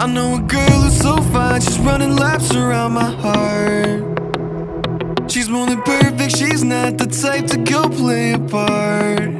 I know a girl who's so fine, she's running laps around my heart. She's more than perfect, she's not the type to go play a part.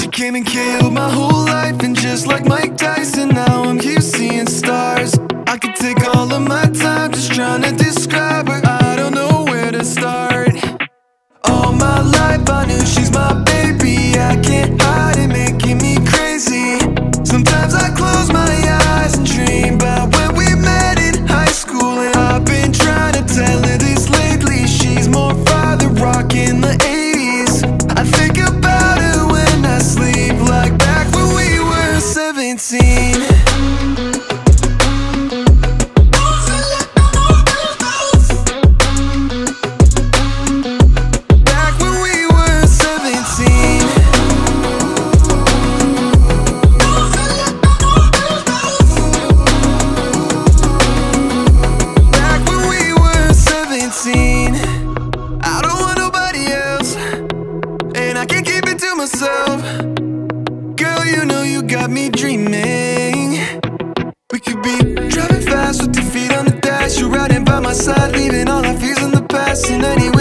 She came and killed my whole life, and just like Mike Tyson, now I'm here seeing stars. I could take all of my time just trying to describe her. I don't know where to start. All my life, I knew she's my baby, I can't. close my eyes and dream about side, leaving all our fears in the past. And anyway.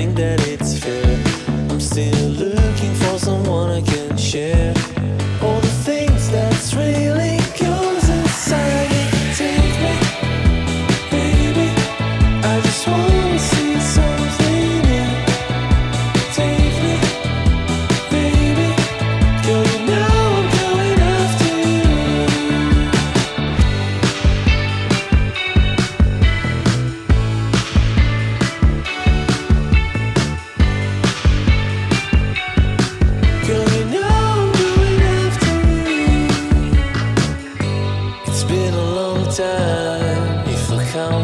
think that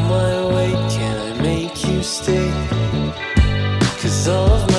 my way, can I make you stay? Cause all of my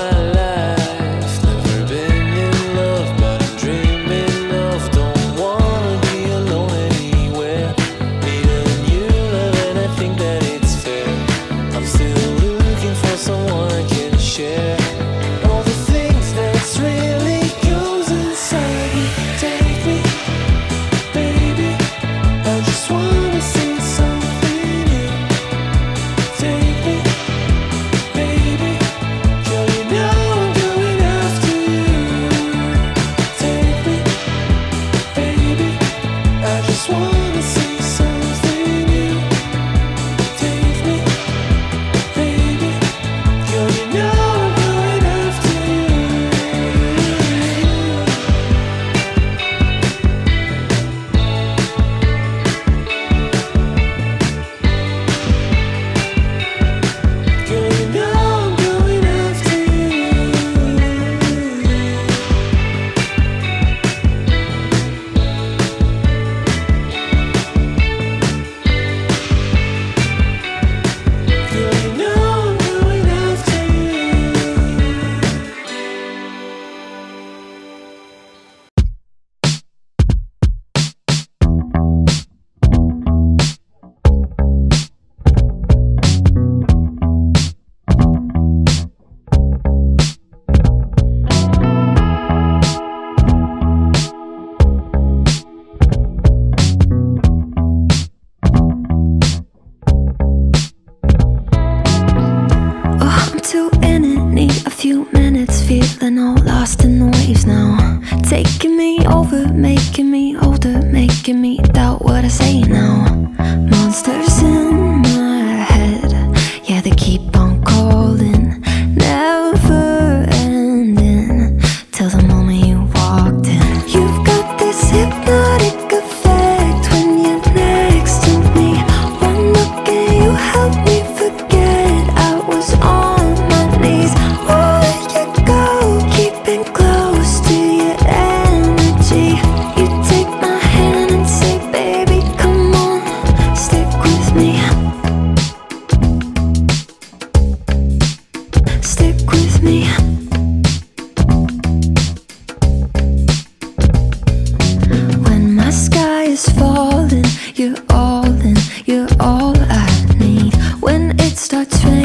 swan. starts